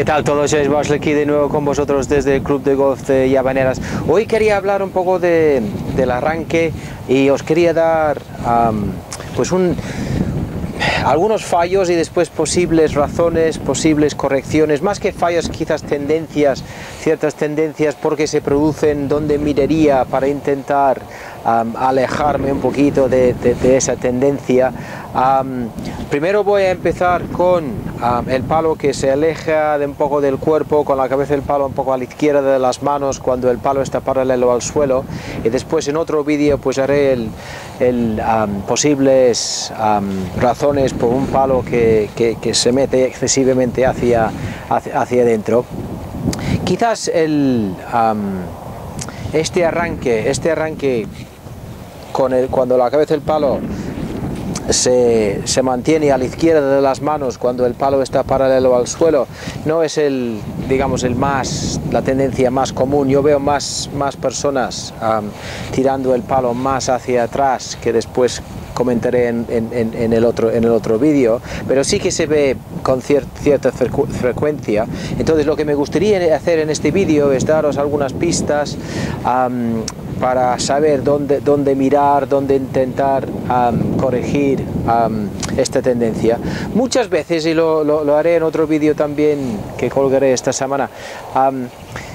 ¿Qué tal todos? Es Basle aquí de nuevo con vosotros desde el Club de Golf de. Hoy quería hablar un poco de, del arranque y os quería dar pues un, algunos fallos y después posibles razones, posibles correcciones, más que fallos quizás tendencias, ciertas tendencias porque se producen donde miraría para intentar um, alejarme un poquito de, de, de esa tendencia. Um, primero voy a empezar con um, el palo que se aleja de un poco del cuerpo, con la cabeza del palo un poco a la izquierda de las manos cuando el palo está paralelo al suelo y después en otro vídeo pues haré el, el posibles razones por un palo que, que, que, se mete excesivamente hacia, hacia, hacia adentro. Quizás el, este arranque, este arranque con el, cuando la cabeza del palo se, se, mantiene a la izquierda de las manos cuando el palo está paralelo al suelo no es el digamos el más la tendencia más común yo veo más, más personas um, tirando el palo más hacia atrás que después comentaré en, en, en, el otro, en el otro vídeo, pero sí que se ve con cier cierta frecu frecuencia. Entonces lo que me gustaría hacer en este vídeo es daros algunas pistas um, para saber dónde, dónde mirar, dónde intentar corregir esta tendencia. Muchas veces, y lo, haré en otro vídeo también que colgaré esta semana,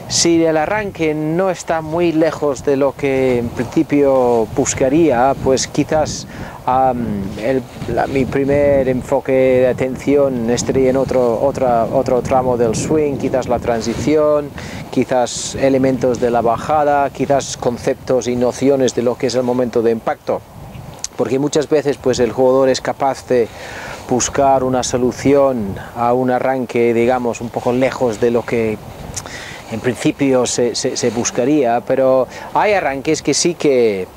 si el arranque no está muy lejos de lo que en principio buscaría, pues quizás la, mi primer enfoque de atención estaría en otro, otra, otro tramo del swing, quizás la transición, quizás elementos de la bajada, quizás conceptos y nociones de lo que es el momento de impacto. Porque muchas veces pues, el jugador es capaz de buscar una solución a un arranque, digamos, un poco lejos de lo que en principio se, buscaría, pero hay arranques que sí que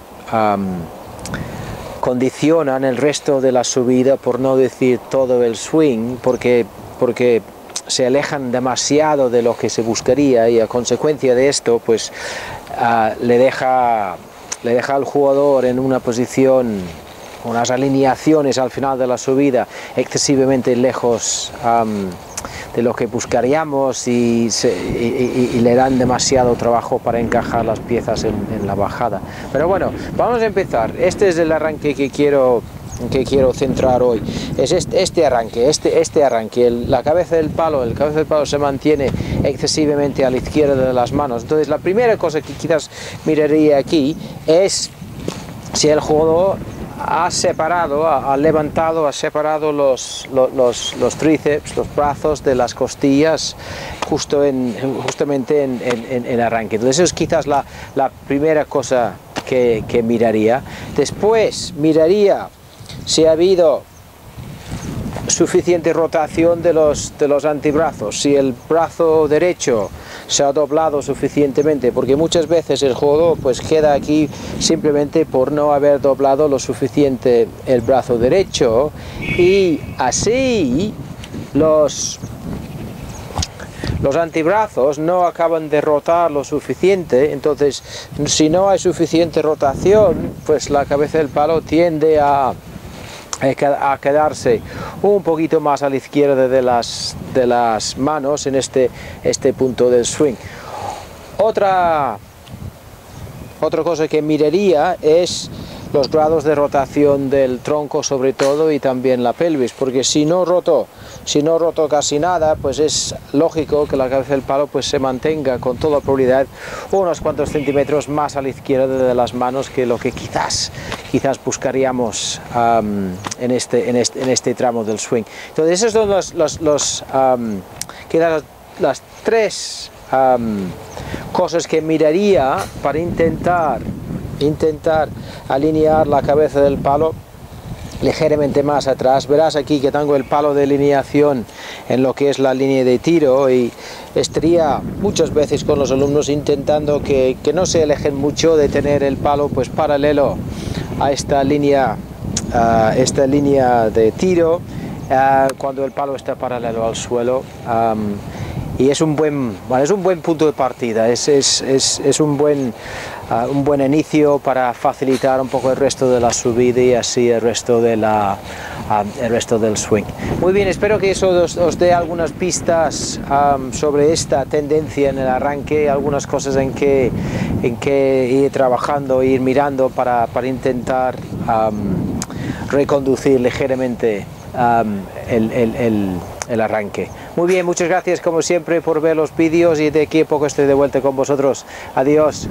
condicionan el resto de la subida, por no decir todo el swing, porque, porque se alejan demasiado de lo que se buscaría y a consecuencia de esto pues uh, le, deja, le deja al jugador en una posición unas alineaciones al final de la subida excesivamente lejos de lo que buscaríamos y, le dan demasiado trabajo para encajar las piezas en, la bajada. Pero bueno, vamos a empezar. Este es el arranque que quiero que quiero centrar hoy es este, este arranque, este, este arranque, el, la cabeza del palo, el cabeza del palo se mantiene excesivamente a la izquierda de las manos. Entonces la primera cosa que quizás miraría aquí es si el jugador ha separado, ha, ha, levantado, ha separado los, los, los, tríceps, los brazos de las costillas justo en, justamente en, en, en arranque. Entonces eso es quizás la, la primera cosa que, que, miraría. Después miraría si ha habido suficiente rotación de los, de los antebrazos, si el brazo derecho se ha doblado suficientemente, porque muchas veces el jugador pues queda aquí simplemente por no haber doblado lo suficiente el brazo derecho y así los los antebrazos no acaban de rotar lo suficiente, entonces si no hay suficiente rotación, pues la cabeza del palo tiende a a quedarse un poquito más a la izquierda de las, de las manos en este, este punto del swing. Otra, otra cosa que miraría es los grados de rotación del tronco sobre todo y también la pelvis, porque si no roto, si no roto casi nada, pues es lógico que la cabeza del palo pues se mantenga con toda probabilidad unos cuantos centímetros más a la izquierda de las manos que lo que quizás quizás buscaríamos en, este, en, este, en este tramo del swing. Entonces esos son los, los, los um, quedan las tres um, cosas que miraría para intentar intentar alinear la cabeza del palo ligeramente más atrás. Verás aquí que tengo el palo de alineación en lo que es la línea de tiro y estaría muchas veces con los alumnos intentando que, que no se alejen mucho de tener el palo pues paralelo a esta línea, uh, esta línea de tiro uh, cuando el palo está paralelo al suelo. Y es un buen, bueno, es un buen punto de partida, es, es, es, es un, buen, uh, un buen inicio para facilitar un poco el resto de la subida y así el resto de la, el resto del swing. Muy bien, espero que eso os, dé algunas pistas sobre esta tendencia en el arranque, algunas cosas en que, en que ir trabajando, ir mirando para, para intentar reconducir ligeramente el, el, el, arranque. Muy bien, muchas gracias como siempre por ver los vídeos y de aquí a poco estoy de vuelta con vosotros. Adiós.